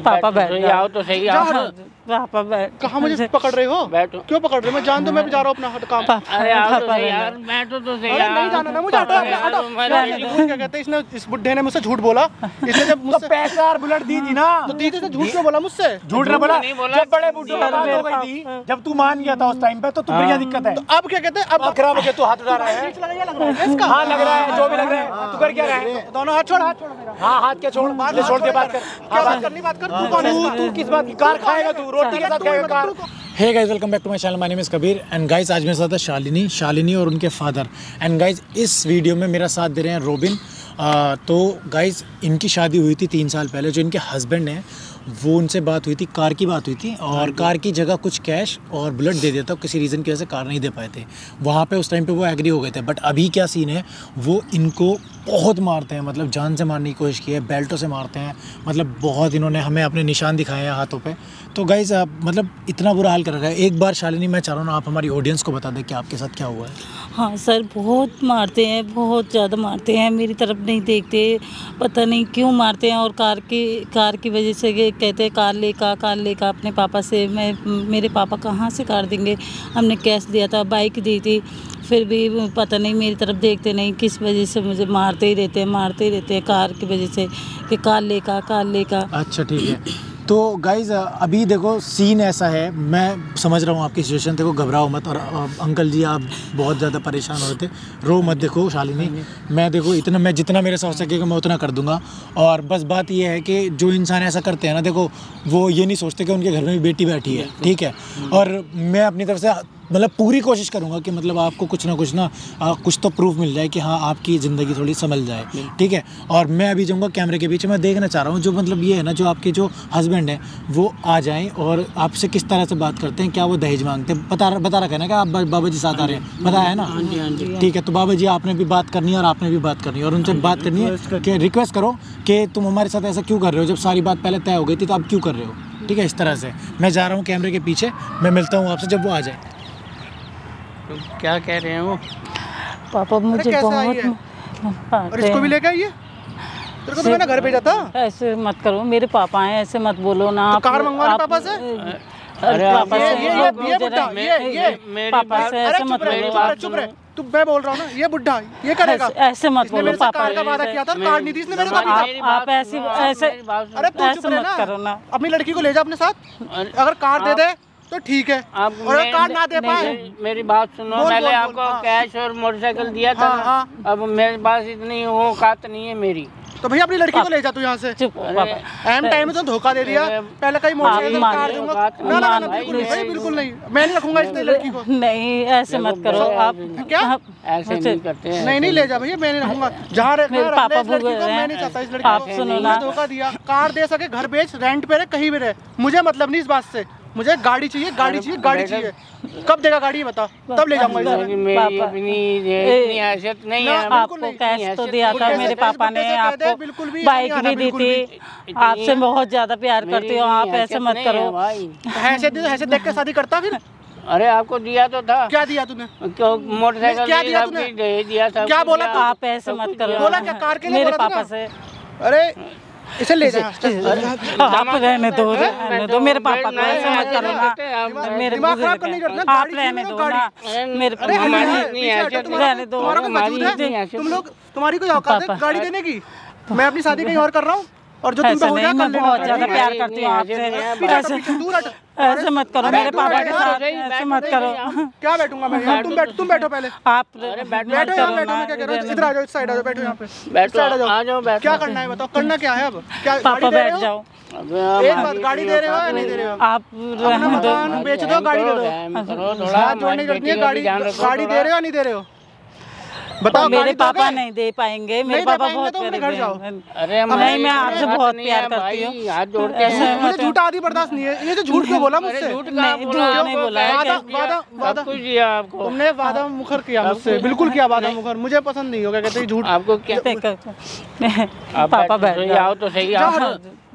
पापा बैठ आओ तो सही आओ। हाँ, पापा बैठ। कहाँ मुझे पकड़ रहे हो? बैठो। क्यों पकड़ रहे हो? मैं जान दो मैं भी जा रहा हूँ अपना हट काम। अरे आओ तो सही यार दो। बैठो तो सही यार नहीं जाना ना मुझे हटो हटो। हटो क्या कहते हैं इसने इस बुड्ढे ने मुझसे झूठ बोला? इसने जब तो मुझसे पैसा और बुलेट दी थी ना। तो दीदी से झूठ क्यों बोला मुझसे? झूठ ना बोला। जब बड़े बूढ़ों की बात हो गई थी जब तू मान गया था उस टाइम पे तो तुम्हें क्या दिक्कत है। तो अब क्या कहते हैं? अब खराब हो गया तू हाथ उठा रहा है। ये लग रहा है हाँ लग रहा है जो भी लग रहा है तू कर क्या रहा है? दोनों हाथ छोड़ हाथ छोड़। हाँ हाथ क्या छोड़ ले छोड़ के बात कर। क्या बात करनी बात कर? तू कौन है? तू किस बात की कार खाएगा तू? रोटी के साथ खाएगा car? Hey guys welcome back to my channel my name is Kabir and guys आज मेरे साथ है शालिनी शालिनी और उनके फादर एंड गाइज़ इस वीडियो में मेरा साथ दे रहे हैं रोबिन तो गाइज़ इनकी शादी हुई थी तीन साल पहले जो इनके हस्बैंड हैं। वो उनसे बात हुई थी कार की बात हुई थी और कार की। जगह कुछ कैश और बुलेट दे देता किसी रीज़न की वजह से कार नहीं दे पाए थे। वहाँ पे उस टाइम पे वो एग्री हो गए थे। बट अभी क्या सीन है वो इनको बहुत मारते हैं मतलब जान से मारने की कोशिश की है बेल्टों से मारते हैं। मतलब बहुत इन्होंने हमें अपने निशान दिखाए हैं हाथों पे। तो गाइज़ आप मतलब इतना बुरा हाल कर रखा है। एक बार शालिनी मैं चाह रहा हूँ आप हमारी ऑडियंस को बता दें कि आपके साथ क्या हुआ है। हाँ सर बहुत मारते हैं बहुत ज़्यादा मारते हैं। मेरी तरफ़ नहीं देखते पता नहीं क्यों मारते हैं। और कार की कार की वजह से कहते हैं कार ले का कार ले का अपने पापा से। मैं मेरे पापा कहाँ से कार देंगे? हमने कैश दिया था बाइक दी थी। फिर भी पता नहीं मेरी तरफ़ देखते नहीं किस वजह से मुझे मारते ही रहते हैं मारते ही रहते हैं कार की वजह से कि कार ले का कार ले का। अच्छा ठीक है। तो गाइज़ अभी देखो सीन ऐसा है, मैं समझ रहा हूँ आपकी सिचुएशन देखो घबराओ मत और अंकल जी, आप बहुत ज़्यादा परेशान हो रहे थे। रो मत देखो शालिनी। मैं देखो इतना, मैं जितना मेरे से हो सकेगा मैं उतना कर दूँगा। और बस बात यह है कि जो इंसान ऐसा करते हैं ना, देखो, वो ये नहीं सोचते कि उनके घर में भी बेटी बैठी है, ठीक है? और मैं अपनी तरफ़ से मतलब पूरी कोशिश करूँगा कि मतलब आपको कुछ ना कुछ ना आ, कुछ तो प्रूफ मिल जाए कि हाँ आपकी ज़िंदगी थोड़ी संभल जाए। ठीक है? और मैं अभी जाऊँगा कैमरे के पीछे मैं देखना चाह रहा हूँ जो मतलब ये है ना जो आपके जो हस्बैंड हैं वो आ जाएँ और आपसे किस तरह से बात करते हैं क्या वो दहेज मांगते हैं? बता बता रखा है ना कि आप बाबा जी साथ आ रहे हैं। बताया है ना? ठीक है तो बाबा जी आपने भी बात करनी है और आपने भी बात करनी है और उनसे बात करनी है कि रिक्वेस्ट करो कि तुम हमारे साथ ऐसा क्यों कर रहे हो? जब सारी बात पहले तय हो गई थी तो आप क्यों कर रहे हो? ठीक है इस तरह से। मैं जा रहा हूँ कैमरे के पीछे मैं मिलता हूँ आपसे जब वो आ जाए। तो क्या कह रहे हैं वो पापा मुझे बहुत और इसको भी। लेके आइए तेरे को तो मैंने घर भेजा था ऐसे मत करो मेरे पापा हैं ऐसे मत बोलो ना तो कार मंगवा पापा से? अरे पापा से ये- ये-। बुड्ढा, ये- ये- मेरी पापा से ऐसे मत रहे बोलो चुप रहे तू मैं बोल रहा हूँ ना ये बुढ़ा ये करेगा ऐसे- मत बोलो पापा कार का वादा किया था कार नहीं दी इसने मेरे को अभी आप ऐसी ऐसे। अरे तू चुप रहे मत करो ना ना। अपनी लड़की को ले जा अपने साथ अगर कार दे दे तो ठीक है। आप और अगर मैं- कार ना दे पाए। मेरी- बात सुनो बोल, पहले बोल, आपको बोल, हाँ। कैश और मोटरसाइकिल दिया था। हाँ, हाँ। अब मेरे पास इतनी वो औकात नहीं है मेरी। तो भैया अपनी लड़की को ले जा तू यहाँ से। एम टाइम में तो धोखा दे दिया। पहले कहीं मोटरसाइकिल कार दूँगा। ना ना ना बिल्कुल नहीं बिल्कुल नहीं। मैं नहीं रखूँगा इस लड़की को। नहीं ऐसे मत करो। आप क्या? ऐसे नहीं करते हैं नहीं नहीं ले जा भैया मैं नहीं रखूँगा। जहाँ पापा इस लड़की को। मैं नहीं चाहता इस लड़की को। धोखा दिया। कार दे सके घर बेच रेंट पे रहे कहीं भी रहे। मुझे मतलब नहीं इस बात से। मुझे गाड़ी चाहिए गाड़ी चाहिए गाड़ी चाहिए। कब देगा गाड़ी बता? तब ले जाऊँगा है। आपको कैश तो दिया था मेरे पापा ने दे, आपको बाइक नहीं भी दी थी। आपसे बहुत ज़्यादा प्यार करती हूँ आप ऐसे मत करो। भाई। हैसियत दी तो हैसियत देख के शादी करता फिर? अरे आपको दिया तो था। क्या दिया तूने? क्यों मोटरसाइकिल क्या दिया तूने? दिया था क्या बोला आप ऐसे मत करो। बोला क्या कार के लिए मेरे पापा से। अरे इसे ले जा आप रहने दो रहने दो मेरे पापा को ऐसे मत करो ना। मेरे दिमाग खराब करने करना की ज़रूरत आप रहने दो ना, मेरे पापा नहीं तुम्हारा- रहने दो। तुम्हारा को मजबूर है? तुम लोग तुम्हारी कोई औकात है गाड़ी देने की? मैं अपनी शादी कहीं और कर रहा हूँ और जो तुम पे हो नहीं कर लेना बहुत ज़्यादा प्यार करती हूँ आपसे। दूर हटो। ऐसे मत करो मेरे बैठो, पापा के साथ ऐसे मत करो। क्या बैठूँगा मैं यहाँ? तुम बैठ तुम बैठो पहले। आप बैठो, यहाँ बैठो मैं क्या कह रहा हूँ? इधर आ जाओ इस साइड आ जाओ बैठो यहाँ पे। इस बैठो साइड आ जाओ। क्या करना है बताओ? करना क्या है अब? क्या पापा गाड़ी दे रहे बैठ जाओ। एक बात गाड़ी दे रहे हो या नहीं दे रहे हो? आप अपना मकान बेच दो गाड़ी दे दो। थोड़ा हाथ जोड़ने की ज़रूरत नहीं है गाड़ी गाड़ी दे रहे हो या नहीं दे रहे हो? बताओ मेरे पापा नहीं दे पाएँगे मेरे पापा बहुत तो। अरे नहीं मैं आपसे बहुत प्यार करती हूँ। हाथ जोड़ के मुझे झूठा आदि बर्दाश्त नहीं है ये जो झूठ क्यों बोला मुझसे? झूठ नहीं, बोला वादा- वादा- आपको तुमने वादा मुखर किया मुझसे बिल्कुल किया वादा मुखर मुझे पसंद नहीं होगा कहते हैं झूठ। आपको क्या? पापा बैठ जाओ। तो सही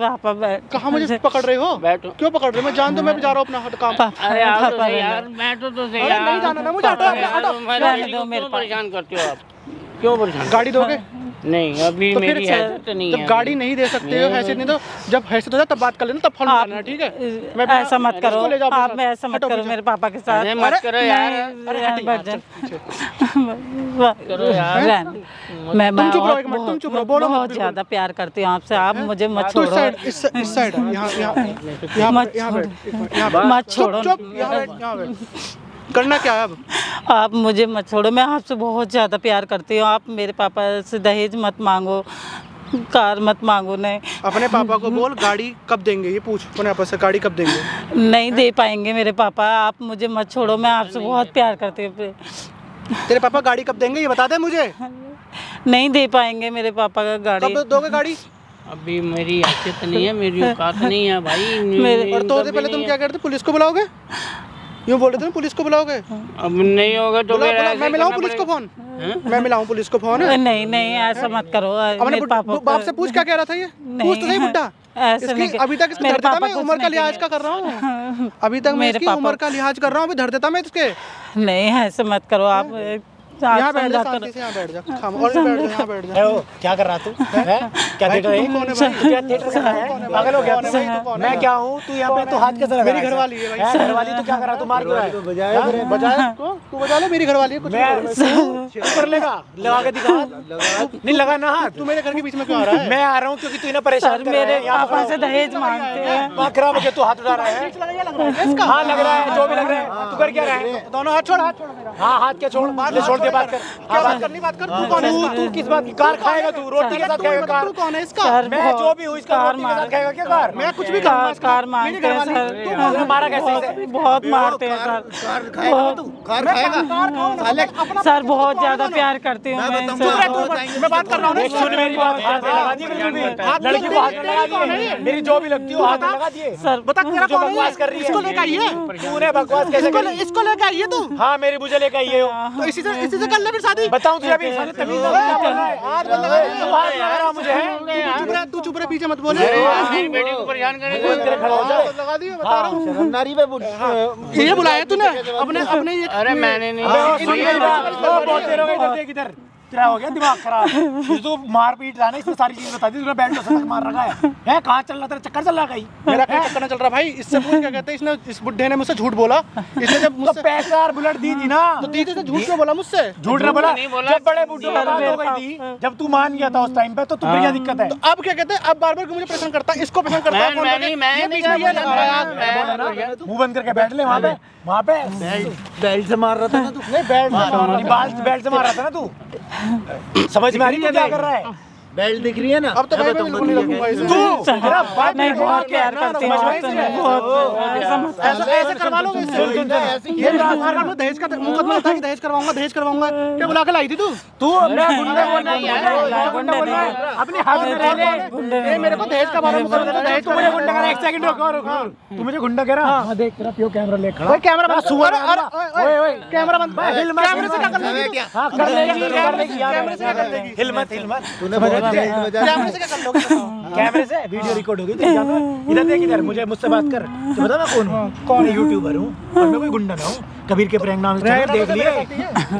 बैठ कहाँ मुझे पकड़ रहे हो? बैठो। क्यों पकड़ रहे हो? मैं जान दो मैं भी जा रहा हूँ अपना हट काम। पापा अरे तो यार मैं तो तो नहीं जाना ना मुझे हटो हटो, हटो मैं दो मेरे परेशान करते हो आप। क्यों परेशान? गाड़ी दोगे? नहीं अभी तो मेरी हैसियत नहीं है गाड़ी नहीं दे सकते हो हैसियत नहीं। तो जब हैसियत हो जाए तब बात कर लेना तब फॉलो करना ठीक है? अ, ऐसा मत करो। आप मैं ऐसा मत करो मेरे पापा के साथ। मत करो यार। अरे। मैं मैं चुप रहो एक मिनट, तुम चुप रहो, बोलो बहुत ज़्यादा प्यार करती हूँ आपसे। आप मुझे मत तो इस छोड़ो। साइड इस साइड यहाँ यहाँ यहाँ मत छोड़ो। चुप यहाँ बैठ यहाँ बैठ। करना क्या है अब? आप मुझे मत छोड़ो मैं आपसे बहुत ज़्यादा प्यार करती हूँ। आप मेरे पापा से दहेज मत मांगो कार मत मांगो नहीं। अपने पापा को बोल गाड़ी कब देंगे ये पूछ। अपने पापा से गाड़ी कब देंगे? नहीं दे पाएँगे मेरे पापा आप मुझे मत छोड़ो मैं आपसे बहुत प्यार करती हूँ तेरे पापा गाड़ी कब देंगे ये बता दे मुझे। नहीं दे पाएँगे मेरे पापा का गाड़ी। कब दोगे गाड़ी? अभी मेरी हैसियत नहीं है मेरी औकात नहीं है भाई मेरे- और तो पहले तुम क्या करते पुलिस को बुलाओगे? यूँ बोल रहे थे पुलिस को बुलाओगे? अब नहीं होगा तो बुला, बुला, मैं मिलाऊं पुलिस को फ़ोन? मैं मिलाऊं पुलिस को फ़ोन? नहीं नहीं ऐसा मत करो। अपने बाप से पूछ क्या कह रहा था ये? पूछ तो सही बुड्ढा नहीं अभी तक इसके धर देता मैं उम्र का लिहाज का कर रहा हूँ। अभी तक मैं मेरे इसकी उम्र का लिहाज कर रहा हूँ अभी धर देता मैं इसके। नहीं ऐसे मत करो आप आप यहाँ बैठ जा यहाँ बैठ खाम और बैठ जा यहाँ बैठ जा। क्या कर रहा तू? क्या थिएटर है? कौन है भाई? थिएटर कर है? पागल हो गया है? तू है? मैं क्या हूँ? तू यहाँ पे तू हाथ कैसे लगा मेरी घरवाली है भाई। घरवाली तू क्या कर रहा तू मार क्यों रहा है? बजाया बजाया? तू बजा ले मेरी घरवाली है कुछ मैं करूँ लेगा लगा के दिखा। नहीं लगा ना हाथ। तू मेरे घर के बीच में क्यों आ रहा है? मैं आ रहा हूँ क्योंकि तू इन्हें परेशान मेरे पापा से दहेज मांगते हैं खराब हो गया तू हाथ उठा रहा है। हाँ लग रहा है जो भी लग रहा है कर क्या रहा है? दोनों हाथ छोड़ हाथ छोड़ मेरा। हाँ हाथ क्या छोड़ ले छोड़ दे बात कर। क्या बात करनी बात कर? तू कौन है तू किस बात की? कार खाएगा तू? रोटी के साथ खाएगा कार? कौन है इसका? मैं जो भी हूँ इसका कार रोटी के साथ मार- खाएगा क्या कार? मैं कुछ भी कार कार मेरी मांगते हैं सर। तू बहुत- मारा कैसे बहुत- मारते हैं सर। बहुत- सर बहुत ज़्यादा प्यार करती हूँ मैं बात कर रहा हूँ बात लड़की को हाथ लगा दिए। मेरी जो भी लगती हो हाथ लगा दिए। सर बता तेरा कौन है? बकवास कर रही है। इसको लेके आई है तूने बकवास कैसे करी इसको लेके आई है तू हाँ मेरी मुझे लेके आई है। तो इसी से इसी से कर ले फिर शादी। बताऊँ तुझे अभी? साले तमीज ना रहा है आज में लगा रहा तू हाथ लगा रहा मुझे है? चुप रह तू चुप रह पीछे मत बोले। बेटी को परेशान करेगा तेरे खड़ा हो जाए। लगा दिए बता रहा हूँ। ये बुलाया तूने? अपने अपने ये अरे मैंने नहीं हो तेरा हो गया दिमाग खराब। ये तो मार पीट रहा है ना इसने सारी चीज़ बता दी तूने बेल्ट से तक मार रखा है। हैं कहाँ चल रहा तेरा? चक्कर चल रहा कहीं? मेरा क्या चक्कर चल रहा भाई? इससे पूछ क्या कहते हैं? इसने इस बुड्ढे ने मुझसे झूठ बोला। इसने जब तो मुझसे पैसा और बुलेट दी थी ना। तो दीदी से झूठ क्यों बोला मुझसे? झूठ ना बोला। जब बड़े बूढ़ों की बात हो गई थी जब तू मान गया था उस टाइम पे तो तू बढ़िया दिक्कत है। तो अब क्या कहते हैं? अब बार बार मुझे परेशान करता है? इसको परेशान करता है? मैं। नहीं मैं नहीं है। ना मुँह बंद करके बैठ ले वहाँ पे। वहाँ पे बेल्ट से मार रहा था ना तू? नहीं बैठ नहीं, बाल बेल्ट से मार रहा था ना तू? समझ में आ रही है क्या कर रहा है? बेल्ट दिख रही है ना? अब तो भाई मैं बिल्कुल नहीं रखूँगा इसे। तू! मेरा बात नहीं बहुत प्यार करती हूँ। बहुत ऐसा ऐसे करवा लोगे इससे। ये मुकदमा में दहेज का मुकदमा था कि दहेज करवाऊँगा दहेज करवाऊँगा। क्या बुला के लाई थी तू? तू मैं गुंडा बोल रहा नहीं, गुंडा बोल रहा है अपने हाथ में ले ले ये मेरे को दहेज का बारे में मुकदमा दहेज तू मुझे गुंडा कह रहा है, एक सेकंड रुको रुको तू मुझे गुंडा कह रहा हाँ देख तेरा पियो कैमरा ले खड़ा। ओए कैमरा बंद सुअर अरे, अरे, ओए, ओए। कैमरा बंद। हिल मत, कैमरे से क्या कर लोगे हाँ कर लेगी कर लेगी यार कैमरे से क्या कर लेगी हिल मत हिल मत तूने बहुत बेल्ट बजा कैमरे से क्या कर लोगे कैमरे से? वीडियो रिकॉर्ड होगी तेरी जानो इधर देख इधर मुझे मुझसे बात कर। तो बता मैं कौन हूँ? कौन यूट्यूबर हूँ? और मैं कोई गुंडा ना हूँ? कबीर के प्रैंक नाम से देख लिए।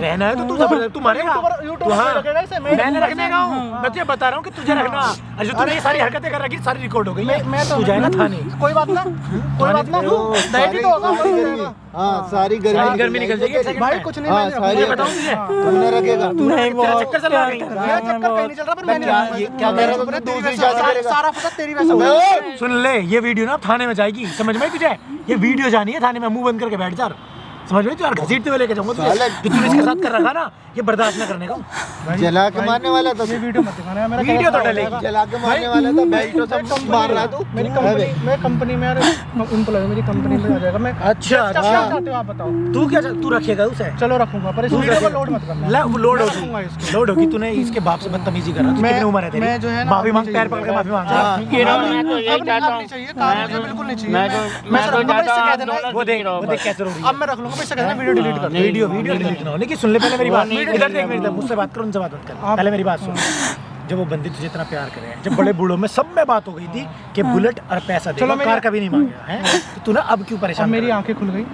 रहना है तो तू ज़बरदस्त तू मारेगा? यूट्यूबर- यूट्यूबर तू हाँ। मैंने रखने का हूँ। मैं तुझे बता रहा हूँ कि तुझे रखना और जो तूने ये सारी हरकतें कर रखी सारी रिकॉर्ड हो गई। मैं तो तू जाएगा थाने। कोई बात ना। कोई बात ना ही तो होगा। नहीं। हाँ। सारी गर्मी गर्मी निकल जाएगी भाई कुछ नहीं हाँ मैं सारी नहीं बताऊँ तुझे? तुमने रखेगा। नहीं तेरा बहुत चक्कर चल रहा है मेरा हूँ चक्कर कहीं नहीं चल रहा पर मैं क्या- नहीं ये क्या कह रहा था? तेरी दूसरी शादी सारा- तेरी सुन। ले ये वीडियो ना थाने में जाएगी समझ में तुझे? ये वीडियो जानी है थाने में मुँह बंद करके बैठ जा। समझ में? तू यार घसीटते हुए लेके जाऊँगा तुझे। जो तूने इसके साथ कर रखा ना ये बर्दाश्त ना करने का। जला के मारने वाला था ये वीडियो मत दिखाना मेरा वीडियो तो डलेगी। जला के मारने वाला था बेल्टों से मार रहा तू। मेरी कंपनी मैं कंपनी में एम्प्लॉय मेरी कंपनी में आ जाएगा। मैं अच्छा क्या क्या चाहते हो आप बताओ? तू क्या तू रखेगा उसे? चलो रखूँगा पर इस वीडियो को लोड मत करना। ला- लोड मैं होगी। इसको। लोड होगी। तूने इसके बाप से बदतमीजी कर रहा तू कितनी उम्र है तेरी? मैं जो है ना माफ़ी मांग पैर पकड़ के माफ़ी मांग। हाँ। ये रहो, मैं तो यही चाहता हूँ नहीं चाहिए कार मुझे बिल्कुल नहीं चाहिए। मैं तो मैं मैं तो चाहता कह हूँ? वो देख रहो वो देख कैसे रो रही अब मैं रख लूँगा वीडियो डिलीट कर वीडियो वीडियो डिलीट ना होने की सुन ले पहले मेरी बात इधर देख मेरी मुझसे बात कर उनसे बात मत कर। पहले मेरी बात सुन। जब वो बंदी तुझे इतना प्यार करे जब बड़े बूढ़ों में सब में बात हो गई थी कि बुलेट और पैसा चलो कार कभी नहीं मांगेगा है? तो तू ना अब क्यों अब परेशान मेरी आँखें खुल गई।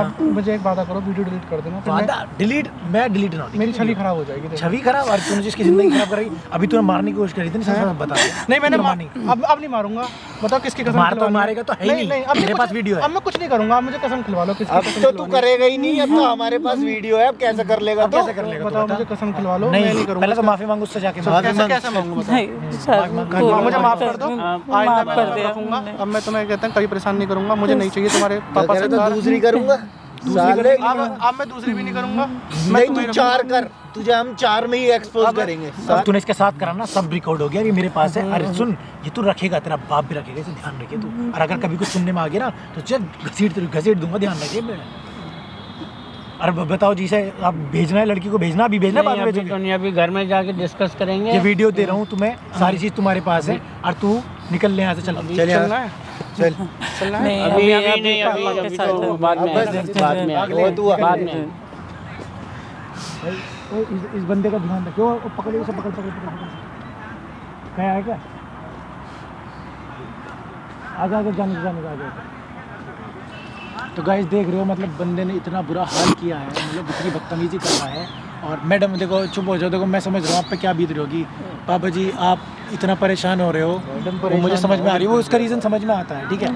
आप मुझे एक वादा करो वीडियो डिलीट कर देना मैं- वादा डिलीट मैं डिलीट ना मेरी छवि खराब हो जाएगी छवि खराब और तूने जिसकी ज़िंदगी खराब करी अभी तूने मारने की कोशिश करी थी बता। नहीं मैंने मारनी अब अब नहीं मारूँगा। बताओ किसकी कसम मार तो मारेगा तो है नहीं, नहीं। अब मेरे कुछ- पास वीडियो है। अब मैं कुछ नहीं करूँगा आप मुझे कसम खिलवा लो किसकी अब तो तू करेगा ही नहीं अब तो हमारे पास वीडियो है अब कैसे कर लेगा तो? कैसे कर लेगा बताओ मुझे कसम खिलवा लो मैं नहीं नहीं करूँगा पहले तो माफ़ी मांगो उससे जाके माफ़ी कैसे मांगूँगा बताओ मुझे माफ़ कर दो। आइंदा मैं रखूँगा अब मैं तुम्हें कहता हूँ कभी परेशान नहीं करूँगा मुझे नहीं चाहिए तुम्हारे पापा से तो। दूसरी करूँगा। अब अब मैं दूसरी भी नहीं करूँगा। मैं तू चार कर। तुझे हम चार में ही एक्सपोज करेंगे। अब तूने इसके साथ करा ना सब रिकॉर्ड हो गया ये मेरे पास है। अरे सुन ये तू रखेगा तेरा बाप भी रखेगा इसे ध्यान रखिए तू। और अगर कभी कुछ सुनने में आ गया ना तो चल घसीट घसीट दूँगा ध्यान रखिए मैं। अरे बताओ जी से आप भेजना है लड़की को भेजना अभी भेजना बाद में अभी तो नहीं अभी घर में जाके डिस्कस करेंगे। ये वीडियो दे रहा हूँ तुम्हें सारी चीज़ तुम्हारे पास है और तू निकल ले यहाँ से चल। चल। चलना है अभी अभी अभी नहीं अभी अभी तो है। बाद में बाद में वो तू बाद में। इस, इस बंदे का ध्यान रखियो वो पकड़िए उसे पकड़ पकड़ पकड़ पकड़ कहीं आया क्या? आगे आगे जाने जाने आगे तो गाइस देख रहे हो मतलब बंदे ने इतना बुरा हाल किया है मतलब इतनी बदतमीजी कर रहा है। और मैडम देखो चुप हो जाओ देखो मैं समझ रहा हूँ आप पे क्या बीत रही होगी। पापा जी आप इतना परेशान हो रहे हो? वो मुझे समझ में आ रही है वो उसका रीज़न समझ में आता है ठीक है?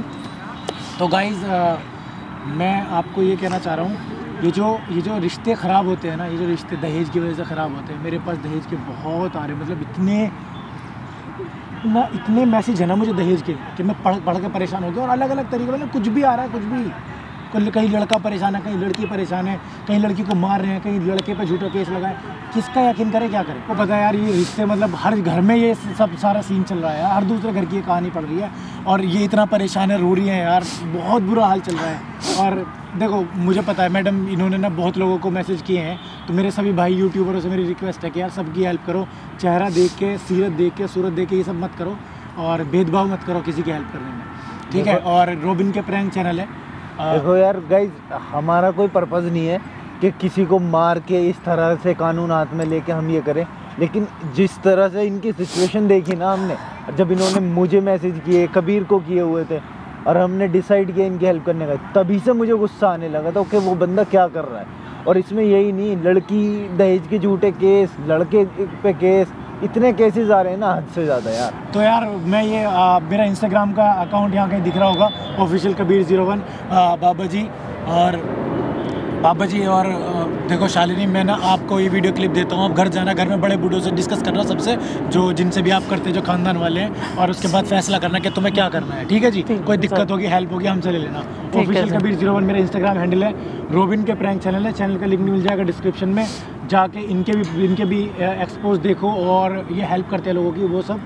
तो गाइज़ मैं आपको ये कहना चाह रहा हूँ ये जो ये जो रिश्ते ख़राब होते हैं ना ये जो रिश्ते दहेज की वजह से ख़राब होते हैं मेरे पास दहेज के बहुत आ रहे हैं मतलब इतने ना इतने मैसेज है ना मुझे दहेज के कि मैं पढ़ पढ़ के परेशान हो गया और अलग अलग तरीके मतलब कुछ भी आ रहा है कुछ भी। कहीं लड़का परेशान है कहीं लड़की परेशान है कहीं लड़की को मार रहे हैं कहीं लड़के पे झूठा केस लगाए किसका यकीन करे क्या करे? वो पता है यार ये रिश्ते मतलब हर घर में ये सब सारा सीन चल रहा है हर दूसरे घर की ये कहानी पड़ रही है। और ये इतना परेशान है रो रही है यार बहुत बुरा हाल चल रहा है। और देखो मुझे पता है मैडम इन्होंने ना बहुत लोगों को मैसेज किए हैं तो मेरे सभी भाई यूट्यूबरों से मेरी रिक्वेस्ट है कि यार सबकी हेल्प करो। चेहरा देख के सीरत देख के सूरत देख के ये सब मत करो और भेदभाव मत करो किसी की हेल्प करने में। ठीक है? और रोबिन के प्रैंक चैनल है। देखो यार गाइज़ हमारा कोई पर्पज़ नहीं है कि किसी को मार के इस तरह से कानून हाथ में लेके हम ये करें। लेकिन जिस तरह से इनकी सिचुएशन देखी ना हमने, जब इन्होंने मुझे मैसेज किए, कबीर को किए हुए थे, और हमने डिसाइड किया इनकी हेल्प करने का, तभी से मुझे गुस्सा आने लगा था कि वो बंदा क्या कर रहा है। और इसमें यही नहीं, लड़की दहेज के झूठे केस, लड़के पे केस इतने केसेस आ रहे हैं ना हद से ज़्यादा यार। तो यार मैं ये आ, मेरा इंस्टाग्राम का अकाउंट यहाँ कहीं दिख रहा होगा official Kabir zero one Baba ji और बाबा जी और देखो शालिनी मैं ना आपको ये वीडियो क्लिप देता हूँ। आप घर जाना घर में बड़े बूढ़ों से डिस्कस करना सबसे जो जिनसे भी आप करते हैं जो खानदान वाले हैं और उसके बाद फैसला करना कि तुम्हें क्या करना है ठीक है जी? कोई दिक्कत होगी हेल्प होगी हमसे ले लेना। ऑफिशियल कबीर ज़ीरो वन मेरा इंस्टाग्राम हैंडल है रोबिन के प्रैंक चैनल है चैनल का लिंक मिल जाएगा डिस्क्रिप्शन में। जाके इनके भी इनके भी एक्सपोज देखो और ये हेल्प करते हैं लोगों की वो सब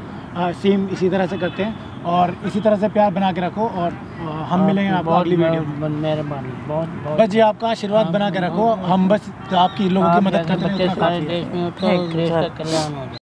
सेम इसी तरह से करते हैं और इसी तरह से प्यार बना के रखो और आ, हम मिलेंगे आपको अगली वीडियो में। मेहरबानी बहुत बस जी आपका आशीर्वाद बना के रखो। हम बस आपकी लोगों की मदद करते हैं।